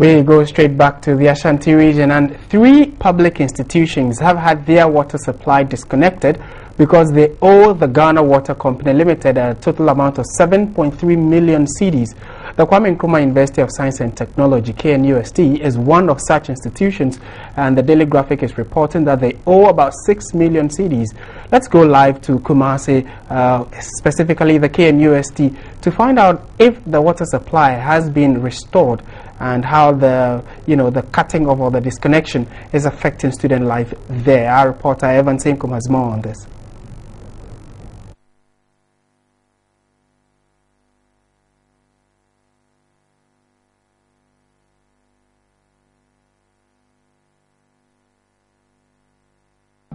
We go straight back to the Ashanti region and three public institutions have had their water supply disconnected because they owe the Ghana Water Company Limited a total amount of 7.3 million cedis. The Kwame Nkrumah University of Science and Technology, KNUST, is one of such institutions and the Daily Graphic is reporting that they owe about 6 million cedis. Let's go live to Kumasi, uh, specifically the KNUST, to find out if the water supply has been restored and how the you know the cutting off or the disconnection is affecting student life there. Our reporter Evan Simkum has more on this.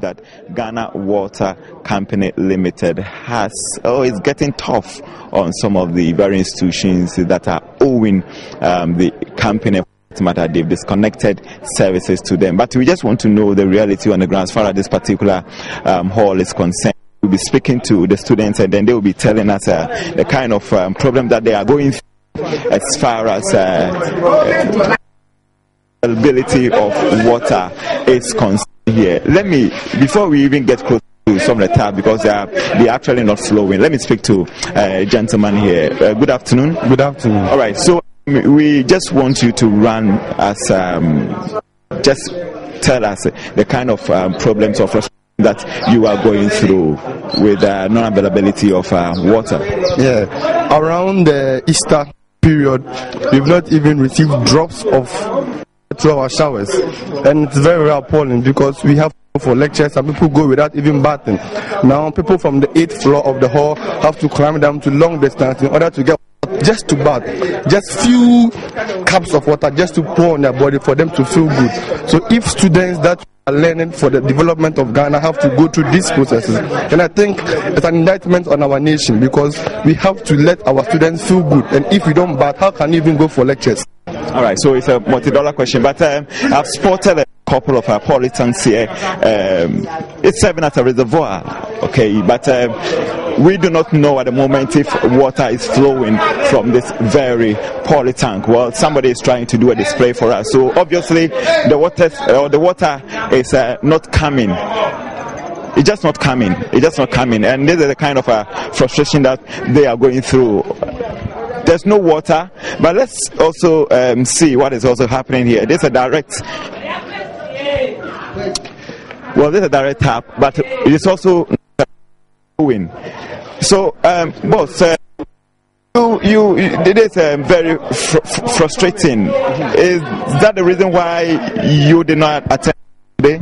That Ghana Water Company Limited has, oh, it's getting tough on some of the very institutions that are owing um, the company matter. They've disconnected services to them. But we just want to know the reality on the ground as far as this particular um, hall is concerned. We'll be speaking to the students and then they will be telling us uh, the kind of um, problem that they are going through as far as uh, availability of water is concerned here. Let me, before we even get close to some of the tab because they are, they are actually not flowing. Let me speak to uh, a gentleman here. Uh, good afternoon. Good afternoon. All right. So we just want you to run as um, just tell us the kind of um, problems of that you are going through with uh, non-availability of uh, water. Yeah, around the Easter period, we've not even received drops of to our showers, and it's very, very appalling because we have for lectures and people go without even bathing. Now people from the eighth floor of the hall have to climb down to long distance in order to get just to bath, just few cups of water just to pour on their body for them to feel good. So if students that are learning for the development of Ghana have to go through these processes, then I think it's an indictment on our nation because we have to let our students feel good. And if we don't bath, how can you even go for lectures? All right, so it's a multi-dollar question, but um, I've spotted a couple of polytanks here. Um, it's serving as a reservoir, okay, but um, we do not know at the moment if water is flowing from this very poly tank. Well, somebody is trying to do a display for us, so obviously the water, uh, the water is uh, not coming it's just not coming. It's just not coming, and this is the kind of uh, frustration that they are going through there's no water. But let's also um, see what is also happening here. This is a direct. Well, this is a direct tap, but it is also going. So, um, boss, uh, you, you, it is um, very fr- frustrating. Is that the reason why you did not attend today?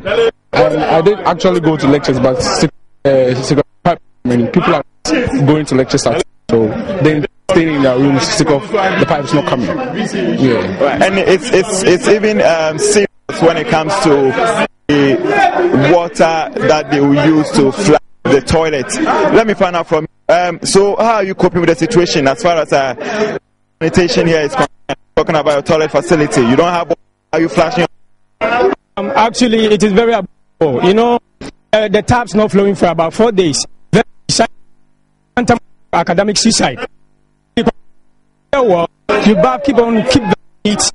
Um, I did actually go to lectures, but uh, people are going to lectures, so then staying in their rooms sick of the pipes not coming. Yeah. Right. And it's it's it's even um, serious when it comes to the water that they will use to flush the toilet. Let me find out from. Um, so how are you coping with the situation as far as uh, sanitation here is concerned? Talking about your toilet facility, you don't have. Are you flashing? Um, actually, it is very. You know, uh, the taps not flowing for about four days. Very academic suicide well, you bath, keep on keep the heat.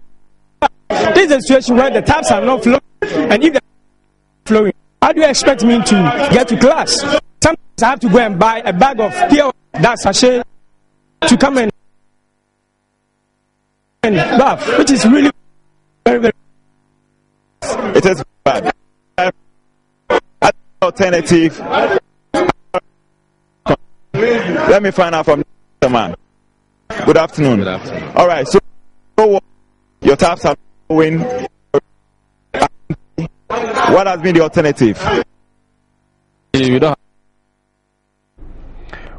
This is a situation where the taps are not flowing, and if they're flowing, how do you expect me to get to class? Sometimes I have to go and buy a bag of pure that sachet to come and, and bath, which is really very very. It is bad. Alternative. Let me find out from the man. Good afternoon. Good afternoon. All right. So your taps are going. What has been the alternative? We don't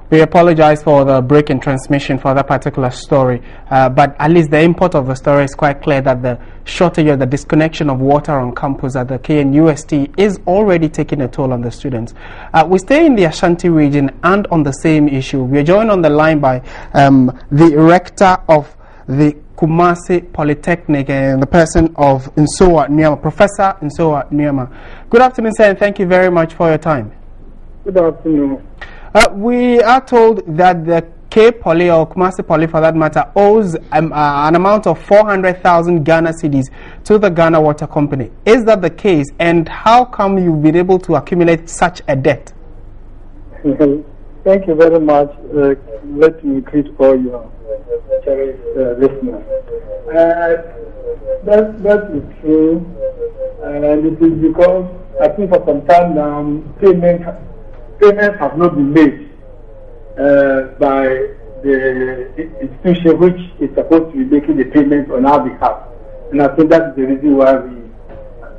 we apologize for the break in transmission for that particular story, uh, but at least the import of the story is quite clear that the shortage or the disconnection of water on campus at the KNUST is already taking a toll on the students. Uh, we stay in the Ashanti region and on the same issue. We are joined on the line by um, the rector of the Kumasi Polytechnic and the person of Nsowah-Nuamah, Professor Nsowah-Nuamah. Good afternoon, sir, and thank you very much for your time. Good afternoon. Uh, we are told that the K Poly or Kumasi Poly for that matter owes um, uh, an amount of 400,000 Ghana cedis to the Ghana Water Company. Is that the case? And how come you've been able to accumulate such a debt? Thank you very much. Uh, let me greet all your cherished uh, listeners. Uh, that, that is true. And it is because I think for some time now, payment, payments have not been made uh, by the institution which is supposed to be making the payment on our behalf. And I think that is the reason why we,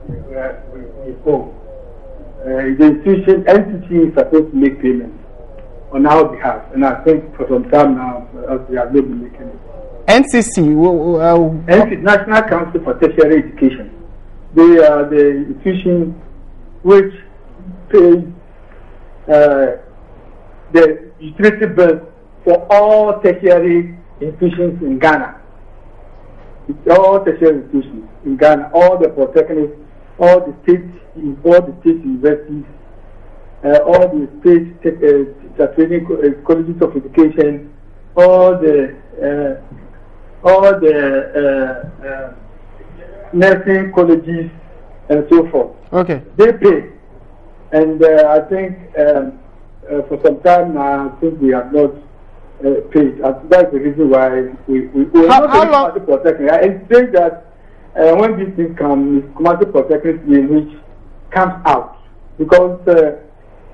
we, we owe. Uh, the institution entity is supposed to make payments on our behalf. And I think for some time now, uh, we have not been making it. NCC, uh, NCC, National Council for Tertiary Education. They are the institution which pays the utility bill for all tertiary institutions in Ghana. All tertiary institutions in Ghana, all the polytechnics, all the state, all the state universities, uh, all the state uh, training uh, colleges of education, all the uh, all the uh, uh, nursing colleges and so forth. Okay. They pay, and uh, I think um, uh, for some time now, I think we have not uh, paid. And that's the reason why we we, we how, are not how long? Polytechnic. I think that when these things come, it's commercial polytechnic which comes out because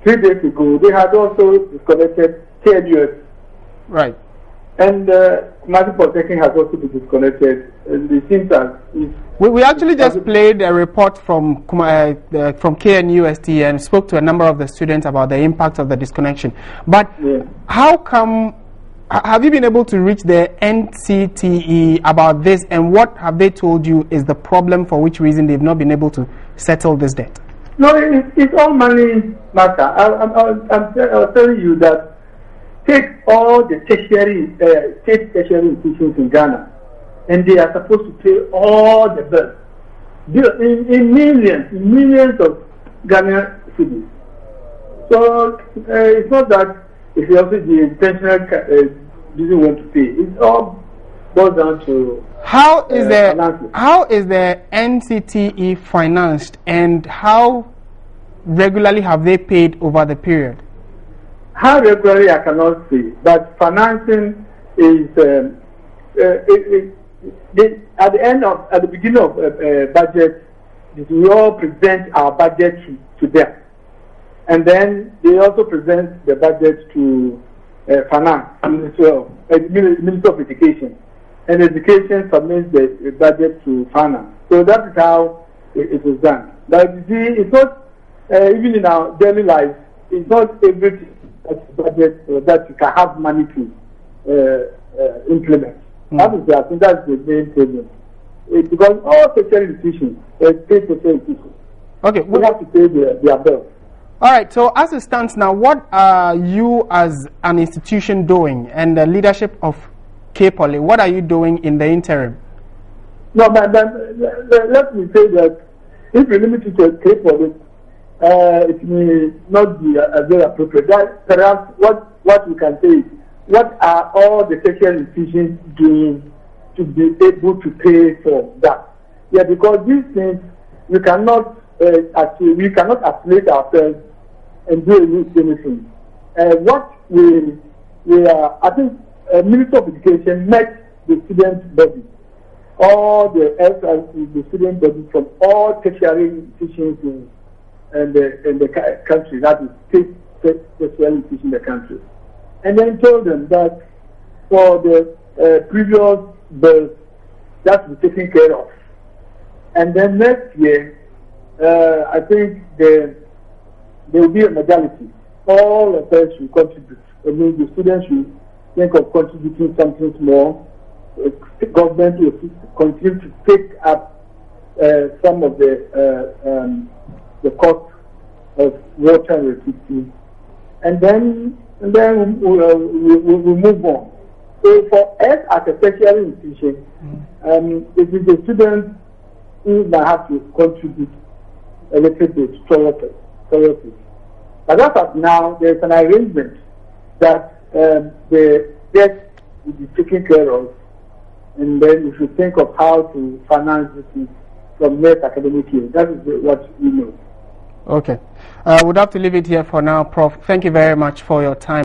three days ago, they had also disconnected KNUS. Right. And uh, Kumasi Polytechnic has also been disconnected. And it seems if we, we actually just played a report from uh, from KNUST and spoke to a number of the students about the impact of the disconnection. But yeah. how come? Have you been able to reach the NCTE about this, and what have they told you is the problem for which reason they've not been able to settle this debt? No, it, it's all money matter. I, I, I, I'm, I'm telling you that take all the tertiary, uh, state tertiary institutions in Ghana, and they are supposed to pay all the bills in, in millions, in millions of Ghanaian cedis. So uh, it's not that if you also the intentional uh, doesn't want to pay. It's all boils down to how is uh, the finances. how is the NCTE financed and how regularly have they paid over the period? How regularly I cannot say, but financing is um, uh, it, it, at the end of at the beginning of uh, uh, budget, we all present our budget to, to them, and then they also present the budget to uh, finance minister of uh, minister of education, and education submits the budget to finance. So that is how it, it is done. But you see, it's not uh, even in our daily life, it's not everything that's budget uh, that you can have money to uh, uh implement. Mm. That is the, I think that's the main problem. It, because all tertiary institutions, uh, pay tertiary institutions, okay, we have to pay their, their bills. All right, so as it stands now, what are you as an institution doing and the leadership of KPoly, what are you doing in the interim? No, but, but let, me say that if you limit it to KPoly, uh, it may not be uh, very appropriate. That perhaps what what we can say is what are all the tertiary institutions doing to be able to pay for that? Yeah, because these things we cannot uh, actually, we cannot isolate ourselves and do anything. Uh, what we we are, I think, uh, Minister of Education met the student body, all the SRC, the student body from all tertiary institutions in in the, in the country, that is state institution in the country. And then told them that for the uh, previous bills, that will be taken care of. And then next year, uh, I think the, there will be a modality. All of us should contribute. I mean, the students should think of contributing something small. The government will continue to take up uh, some of the uh, um, the cost of water and electricity, and then and then we, uh, we, we, we move on. So for us as a tertiary institution, um, it is the students who might have to contribute a little bit towards it. Towards it. But as of now, there is an arrangement that um, the debt will be taken care of, and then we should think of how to finance this from next academic year. That is what we know. Okay. Uh, we'd have to leave it here for now, Prof. Thank you very much for your time.